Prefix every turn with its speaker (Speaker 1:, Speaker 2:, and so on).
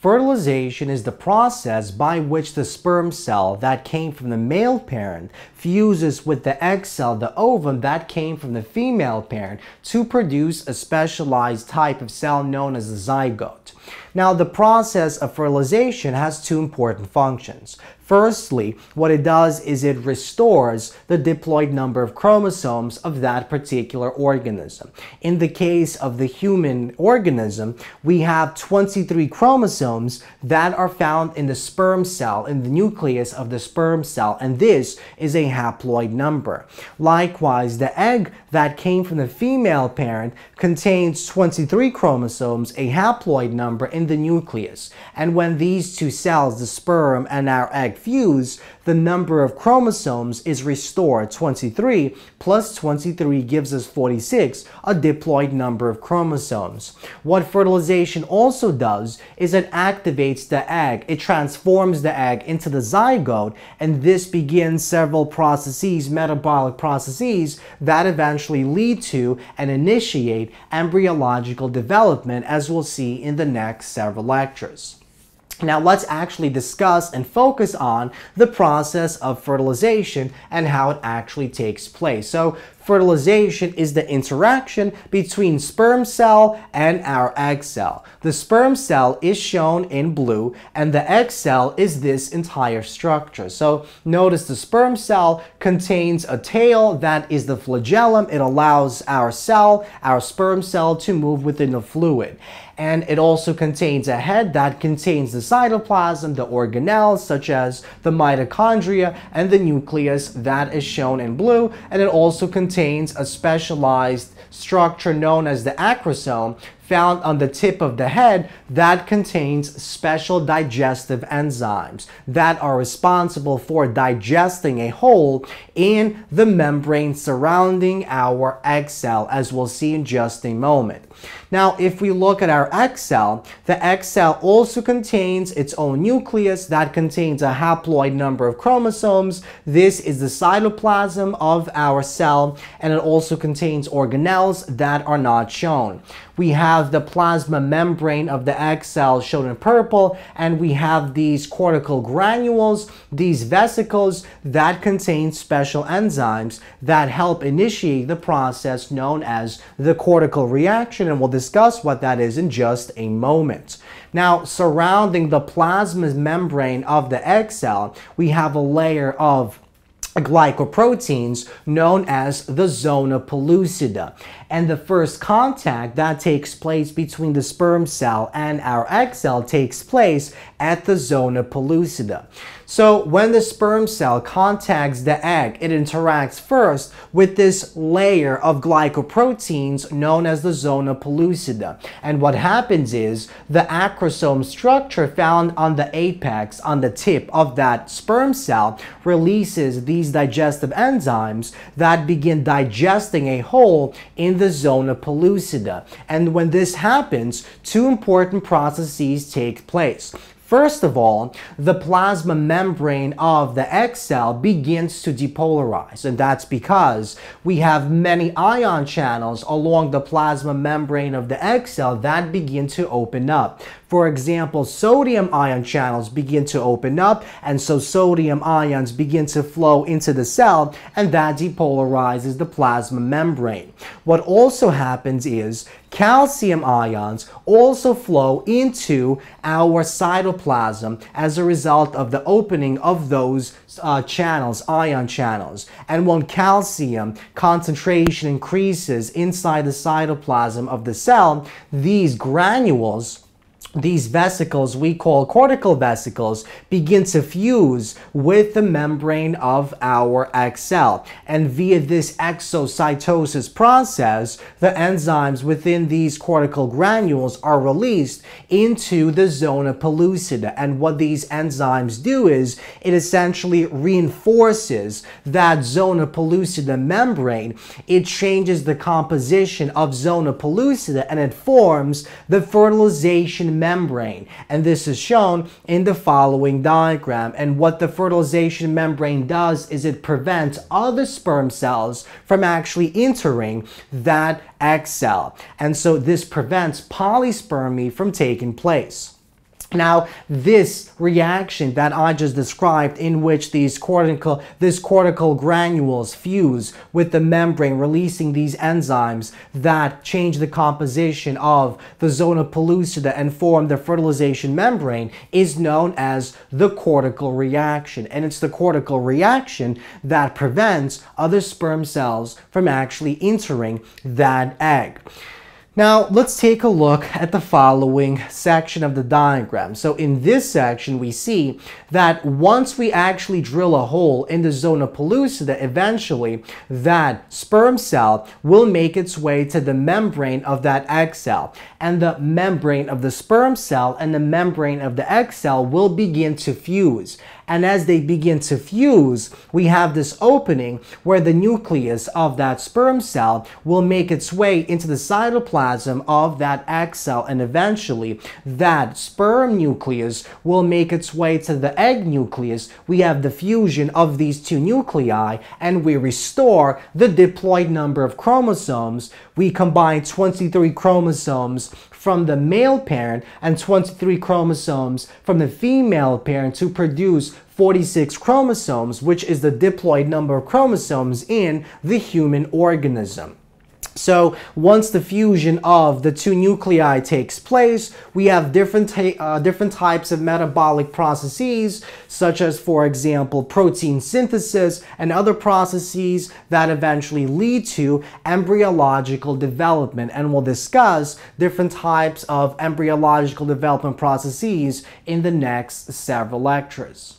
Speaker 1: Fertilization is the process by which the sperm cell that came from the male parent fuses with the egg cell, the ovum that came from the female parent to produce a specialized type of cell known as a zygote. Now, the process of fertilization has two important functions. Firstly, what it does is it restores the diploid number of chromosomes of that particular organism. In the case of the human organism, we have 23 chromosomes that are found in the sperm cell, in the nucleus of the sperm cell, and this is a haploid number. Likewise, the egg that came from the female parent contains 23 chromosomes, a haploid number in the nucleus. And when these two cells, the sperm and our egg, fuse, the number of chromosomes is restored. 23 plus 23 gives us 46, a diploid number of chromosomes. What fertilization also does is it activates the egg. It transforms the egg into the zygote, and this begins several processes, metabolic processes, that eventually lead to and initiate embryological development, as we'll see in the next several lectures. Now let's actually discuss and focus on the process of fertilization and how it actually takes place. So fertilization is the interaction between sperm cell and our egg cell. The sperm cell is shown in blue and the egg cell is this entire structure. So notice the sperm cell contains a tail that is the flagellum. It allows our cell, our sperm cell to move within the fluid and it also contains a head that contains the cytoplasm, the organelles such as the mitochondria and the nucleus that is shown in blue, and it also contains a specialized structure known as the acrosome found on the tip of the head that contains special digestive enzymes that are responsible for digesting a hole in the membrane surrounding our egg cell, as we'll see in just a moment. Now, if we look at our egg cell, the egg cell also contains its own nucleus that contains a haploid number of chromosomes. This is the cytoplasm of our cell, and it also contains organelles that are not shown we have the plasma membrane of the egg cell shown in purple, and we have these cortical granules, these vesicles that contain special enzymes that help initiate the process known as the cortical reaction, and we'll discuss what that is in just a moment. Now, surrounding the plasma membrane of the egg cell, we have a layer of glycoproteins known as the zona pellucida. And the first contact that takes place between the sperm cell and our egg cell takes place at the zona pellucida. So when the sperm cell contacts the egg, it interacts first with this layer of glycoproteins known as the zona pellucida. And what happens is the acrosome structure found on the apex, on the tip of that sperm cell, releases these digestive enzymes that begin digesting a hole in the zona pellucida. And when this happens, two important processes take place. First of all, the plasma membrane of the egg cell begins to depolarize, and that's because we have many ion channels along the plasma membrane of the egg cell that begin to open up. For example, sodium ion channels begin to open up, and so sodium ions begin to flow into the cell, and that depolarizes the plasma membrane. What also happens is calcium ions also flow into our cytoplasm as a result of the opening of those uh, channels, ion channels. And when calcium concentration increases inside the cytoplasm of the cell, these granules these vesicles we call cortical vesicles begin to fuse with the membrane of our cell and via this exocytosis process the enzymes within these cortical granules are released into the zona pellucida. And what these enzymes do is it essentially reinforces that zona pellucida membrane. It changes the composition of zona pellucida and it forms the fertilization membrane. And this is shown in the following diagram. And what the fertilization membrane does is it prevents other sperm cells from actually entering that egg cell. And so this prevents polyspermy from taking place. Now, this reaction that I just described in which these cortical, this cortical granules fuse with the membrane, releasing these enzymes that change the composition of the zona pellucida and form the fertilization membrane is known as the cortical reaction. And it's the cortical reaction that prevents other sperm cells from actually entering that egg. Now, let's take a look at the following section of the diagram. So in this section, we see that once we actually drill a hole in the zona pellucida, eventually that sperm cell will make its way to the membrane of that egg cell. And the membrane of the sperm cell and the membrane of the egg cell will begin to fuse. And as they begin to fuse, we have this opening where the nucleus of that sperm cell will make its way into the cytoplasm of that egg cell. And eventually, that sperm nucleus will make its way to the egg nucleus. We have the fusion of these two nuclei, and we restore the diploid number of chromosomes. We combine 23 chromosomes from the male parent and 23 chromosomes from the female parent to produce 46 chromosomes, which is the diploid number of chromosomes in the human organism. So once the fusion of the two nuclei takes place, we have different, uh, different types of metabolic processes, such as, for example, protein synthesis and other processes that eventually lead to embryological development. And we'll discuss different types of embryological development processes in the next several lectures.